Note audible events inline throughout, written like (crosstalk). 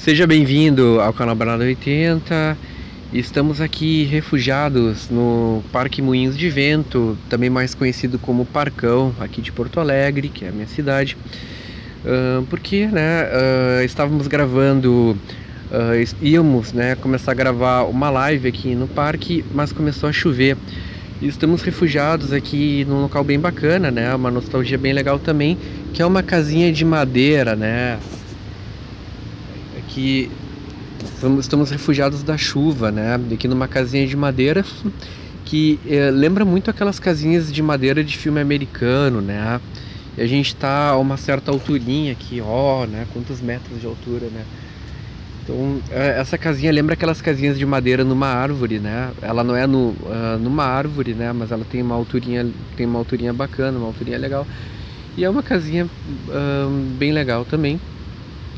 Seja bem-vindo ao canal Banada 80. Estamos aqui refugiados no Parque Moinhos de Vento, também mais conhecido como Parcão, aqui de Porto Alegre, que é a minha cidade. Porque né, estávamos gravando, íamos né, começar a gravar uma live aqui no parque, mas começou a chover. Estamos refugiados aqui num local bem bacana, né? Uma nostalgia bem legal também, que é uma casinha de madeira, né? Aqui estamos refugiados da chuva, né? Aqui numa casinha de madeira (laughs) que eh, lembra muito aquelas casinhas de madeira de filme americano, né? E a gente está a uma certa alturinha aqui, ó, né? Quantos metros de altura, né? Então, é, essa casinha lembra aquelas casinhas de madeira numa árvore, né? Ela não é no, uh, numa árvore, né? Mas ela tem uma alturinha, tem uma alturinha bacana, uma alturinha legal. E é uma casinha uh, bem legal também,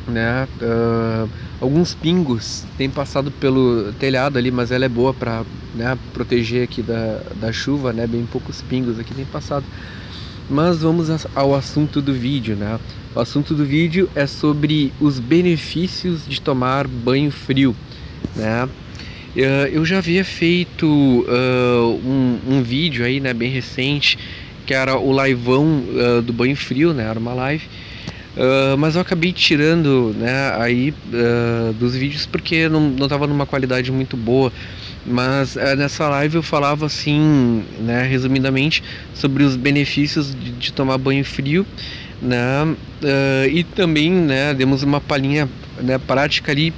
né? Uh, alguns pingos têm passado pelo telhado ali, mas ela é boa para né, proteger aqui da, da chuva, né? Bem poucos pingos aqui tem passado. Mas vamos ao assunto do vídeo, né? O assunto do vídeo é sobre os benefícios de tomar banho frio, né? Eh, eu já havia feito uh, um, um, vídeo aí, né, bem recente, que era o liveão uh, do banho frio, né? Era uma live. Uh, mas eu acabei tirando, né, aí dos vídeos porque não, não tava numa qualidade muito boa. Mas é, nessa live eu falava assim, né, resumidamente, sobre os benefícios de, de tomar banho frio, né, uh, e também, né, demos uma palhinha né, prática ali.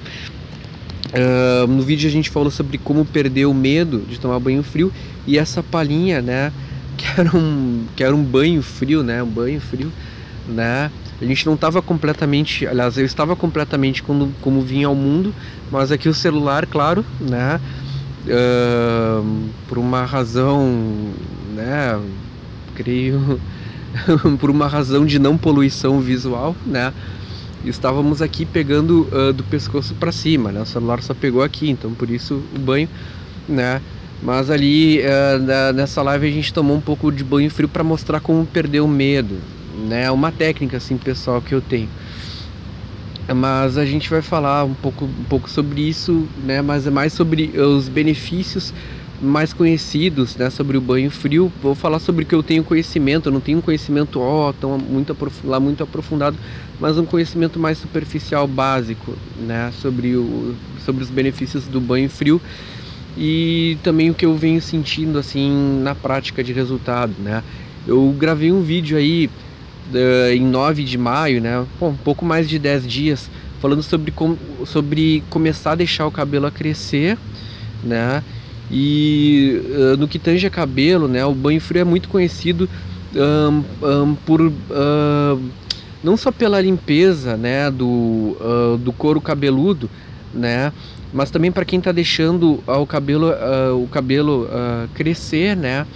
Uh, no vídeo a gente falou sobre como perder o medo de tomar banho frio e essa palhinha, né, (laughs) que era um, que era um banho frio, né, um banho frio, né, a gente não estava completamente, aliás, eu estava completamente como, como vinha ao mundo, mas aqui o celular, claro, né, uh, por uma razão, né, creio, (laughs) por uma razão de não poluição visual, né, estávamos aqui pegando uh, do pescoço para cima, né, o celular só pegou aqui, então por isso o banho, né, mas ali uh, nessa live a gente tomou um pouco de banho frio para mostrar como perder o medo, né, uma técnica assim pessoal que eu tenho mas a gente vai falar um pouco, um pouco sobre isso, né? Mas é mais sobre os benefícios mais conhecidos, né? Sobre o banho frio. Vou falar sobre o que eu tenho conhecimento. Eu não tenho um conhecimento ó, tão muito lá muito aprofundado, mas um conhecimento mais superficial, básico, né? Sobre o sobre os benefícios do banho frio e também o que eu venho sentindo assim na prática de resultado, né? Eu gravei um vídeo aí em 9 de maio, né? Um pouco mais de 10 dias, falando sobre, com, sobre começar a deixar o cabelo a crescer, né? E uh, no que tange a cabelo, né? O banho frio é muito conhecido um, um, por uh, não só pela limpeza, né? Do, do couro cabeludo, né? Mas também para quem está deixando o cabelo, o cabelo crescer, né?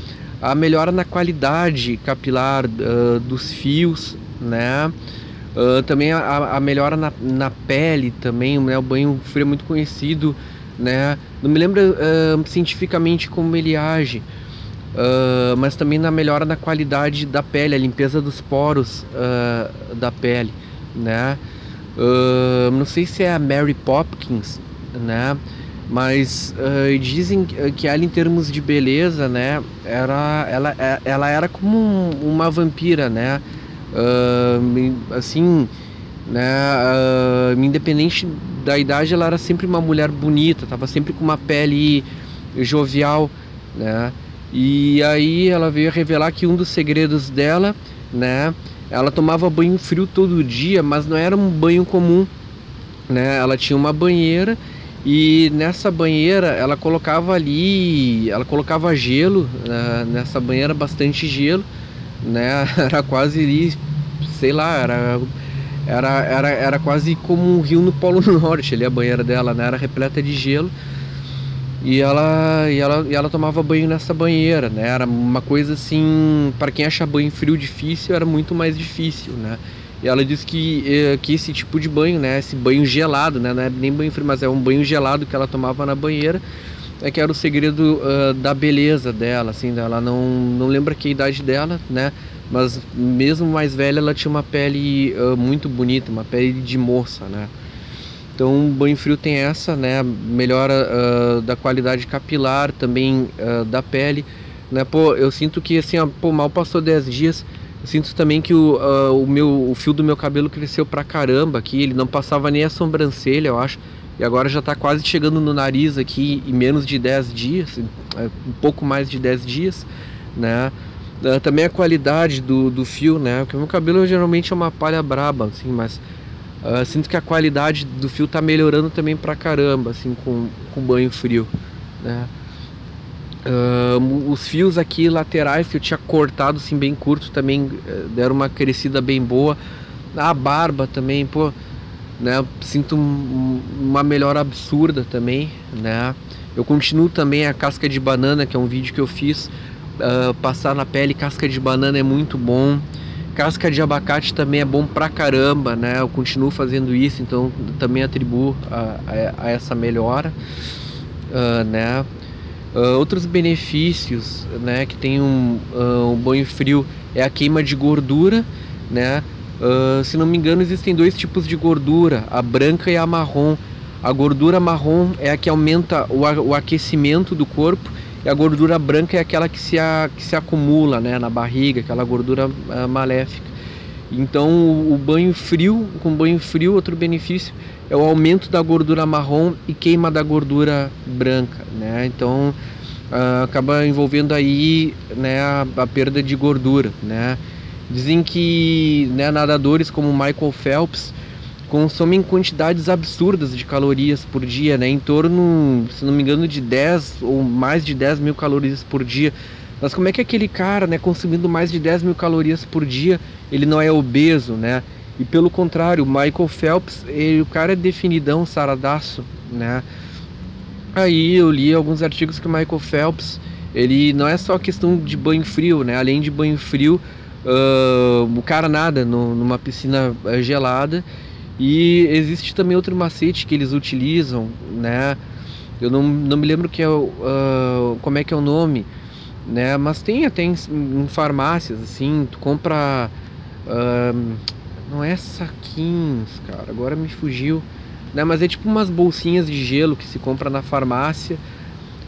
A melhora na qualidade capilar uh, dos fios, né? Uh, também a, a, melhora na, na pele também, né? O banho frio é muito conhecido, né? Não me lembro uh, cientificamente como ele age, mas também na melhora na qualidade da pele, a limpeza dos poros da pele, né? não sei se é a Mary Popkins, né? Mas uh, dizem que ela em termos de beleza né era ela, é, ela era como um, uma vampira né? Uh, assim né uh, independente da idade ela era sempre uma mulher bonita tava sempre com uma pele jovial né? E aí ela veio revelar que um dos segredos dela né ela tomava banho frio todo dia mas não era um banho comum né? Ela tinha uma banheira e nessa banheira ela colocava ali, ela colocava gelo, né? nessa banheira bastante gelo, né? (laughs) Era quase ali, sei lá, era, era, era, era quase como um rio no Polo (laughs) Norte ali a banheira dela, né? Era repleta de gelo. E ela, e ela, e ela tomava banho nessa banheira, né? Era uma coisa assim, para quem acha banho frio difícil, era muito mais difícil, né? E ela disse que, eh, que esse tipo de banho, né, esse banho gelado, né, não é nem banho frio, mas é um banho gelado que ela tomava na banheira, é que era o segredo uh, da beleza dela, assim, ela não, não lembra que a idade dela, né, mas mesmo mais velha ela tinha uma pele uh, muito bonita, uma pele de moça, né. Então, banho frio tem essa, né? Melhora uh, da qualidade capilar, também da pele, né? Pô, eu sinto que assim, ó, pô, mal passou 10 dias, sinto também que o, uh, o, meu, o fio do meu cabelo cresceu pra caramba aqui, ele não passava nem a sobrancelha, eu acho. E agora já tá quase chegando no nariz aqui em menos de 10 dias, é, um pouco mais de 10 dias, né? também a qualidade do, do fio, né? Porque o meu cabelo geralmente é uma palha braba, assim, mas Uh, sinto que a qualidade do fio tá melhorando também pra caramba, assim, com, com banho frio, né? Uh, os fios aqui laterais que eu tinha cortado assim bem curto também uh, deram uma crescida bem boa. A barba também, pô, né? Sinto um, uma melhora absurda também, né? Eu continuo também a casca de banana, que é um vídeo que eu fiz. Uh, passar na pele casca de banana é muito bom. Casca de abacate também é bom pra caramba, né? Eu continuo fazendo isso, então também atribuo a, a, a essa melhora, uh, né? Uh, outros benefícios, né? Que tem um, uh, um banho frio é a queima de gordura, né? se não me engano, existem dois tipos de gordura, a branca e a marrom. A gordura marrom é a que aumenta o, o aquecimento do corpo e a gordura branca é aquela que se, a, que se acumula né, na barriga, aquela gordura uh, maléfica. Então o, banho frio, com banho frio, outro benefício é o aumento da gordura marrom e queima da gordura branca, né? Então uh, acaba envolvendo aí né, a, a, perda de gordura, né? Dizem que né, nadadores como Michael Phelps consomem quantidades absurdas de calorias por dia, né? Em torno, se não me engano, de 10 ou mais de 10 mil calorias por dia. Mas como é que aquele cara, né, consumindo mais de 10 mil calorias por dia, ele não é obeso, né? E pelo contrário, o Michael Phelps, ele, o cara é definidão, saradaço, né? Aí eu li alguns artigos que o Michael Phelps, ele não é só questão de banho frio, né? Além de banho frio, uh, o cara nada no, numa piscina eh, gelada e existe também outro macete que eles utilizam, né? Eu não, não me lembro que é uh, como é que é o nome, né? Mas tem até em, em farmácias, assim, tu compra... Não é saquinhos, cara, agora me fugiu. Né? Mas é tipo umas bolsinhas de gelo que se compra na farmácia.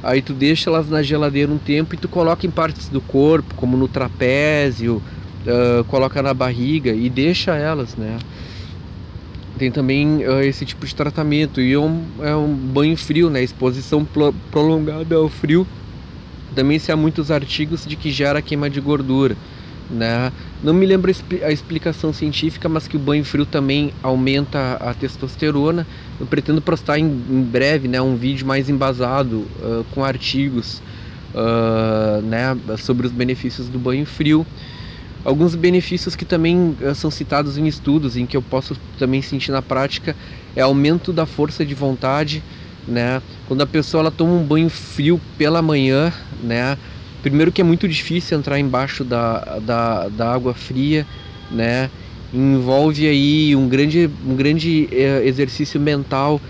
Aí tu deixa elas na geladeira um tempo e tu coloca em partes do corpo, como no trapézio, uh, coloca na barriga e deixa elas, né? tem também uh, esse tipo de tratamento e é um, é um banho frio, né? Exposição prolongada ao frio. Também se há muitos artigos de que gera queima de gordura, né? Não me lembro a explicação científica, mas que o banho frio também aumenta a testosterona. Eu pretendo postar em, em breve, né, um vídeo mais embasado uh, com artigos, uh, né, sobre os benefícios do banho frio. Alguns benefícios que também uh, são citados em estudos, em que eu posso também sentir na prática, é aumento da força de vontade, né? Quando a pessoa ela toma um banho frio pela manhã, né? Primeiro que é muito difícil entrar embaixo da, da, da água fria, né? Envolve aí um grande, um grande uh, exercício mental,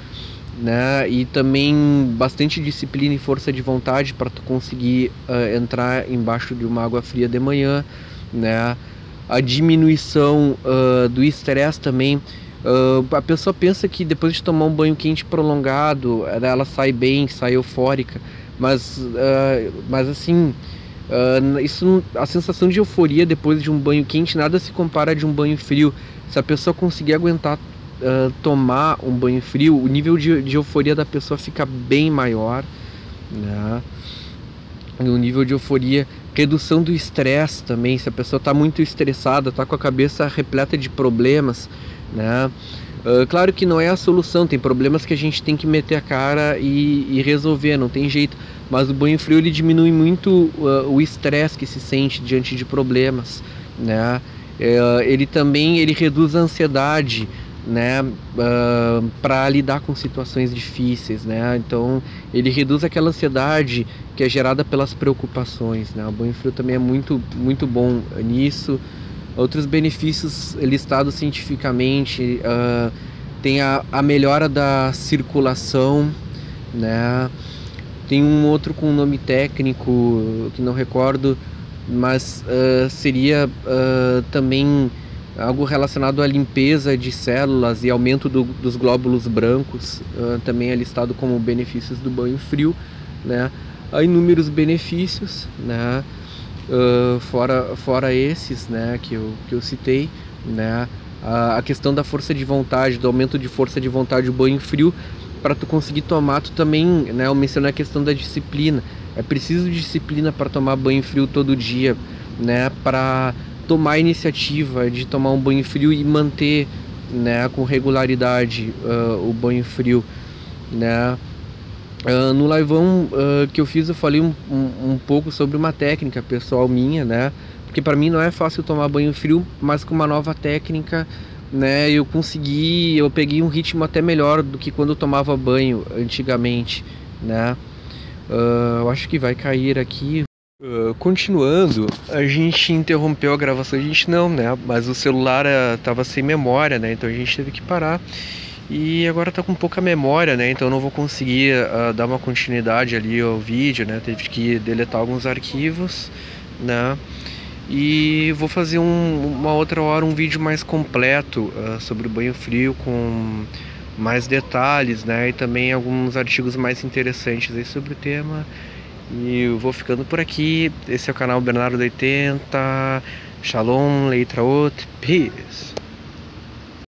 né? E também bastante disciplina e força de vontade para tu conseguir uh, entrar embaixo de uma água fria de manhã né? A diminuição uh, do estresse também. Uh, a pessoa pensa que depois de tomar um banho quente prolongado, ela sai bem, sai eufórica, mas, uh, mas assim, isso, a sensação de euforia depois de um banho quente nada se compara de um banho frio. Se a pessoa conseguir aguentar tomar um banho frio, o nível de, de euforia da pessoa fica bem maior, né? O nível de euforia redução do estresse também, se a pessoa está muito estressada, está com a cabeça repleta de problemas, né? Uh, claro que não é a solução, tem problemas que a gente tem que meter a cara e, e resolver, não tem jeito. Mas o banho frio ele diminui muito uh, o estresse que se sente diante de problemas, né? Uh, ele também ele reduz a ansiedade, né, para lidar com situações difíceis, né? Então ele reduz aquela ansiedade que é gerada pelas preocupações, né? O banho frio também é muito muito bom nisso. Outros benefícios listados cientificamente uh, tem a, a melhora da circulação, né? Tem um outro com nome técnico que não recordo, mas uh, seria também algo relacionado à limpeza de células e aumento do, dos glóbulos brancos, uh, também é listado como benefícios do banho frio, né? Há inúmeros benefícios, né? Uh, fora, fora esses, né, que eu, que eu citei, né? A, a questão da força de vontade, do aumento de força de vontade, o banho frio, para tu conseguir tomar, tu também, né, eu mencionei a questão da disciplina. É preciso disciplina para tomar banho frio todo dia, né, para tomar a iniciativa de tomar um banho frio e manter né, com regularidade uh, o banho frio. Né? Uh, no liveão uh, que eu fiz eu falei um, um, um, pouco sobre uma técnica pessoal minha, né? Porque para mim não é fácil tomar banho frio, mas com uma nova técnica, né? Eu consegui, eu peguei um ritmo até melhor do que quando eu tomava banho antigamente, né? Uh, eu acho que vai cair aqui continuando, a gente interrompeu a gravação, a gente não, né? Mas o celular estava sem memória, né? Então a gente teve que parar. E agora está com pouca memória, né? Então não vou conseguir uh, dar uma continuidade ali ao vídeo, né? Teve que deletar alguns arquivos, né? E vou fazer um, uma outra hora um vídeo mais completo uh, sobre o banho frio com mais detalhes, né? E também alguns artigos mais interessantes aí sobre o tema. E eu vou ficando por aqui. Esse é o canal Bernardo 80. Shalom, letra out, peace.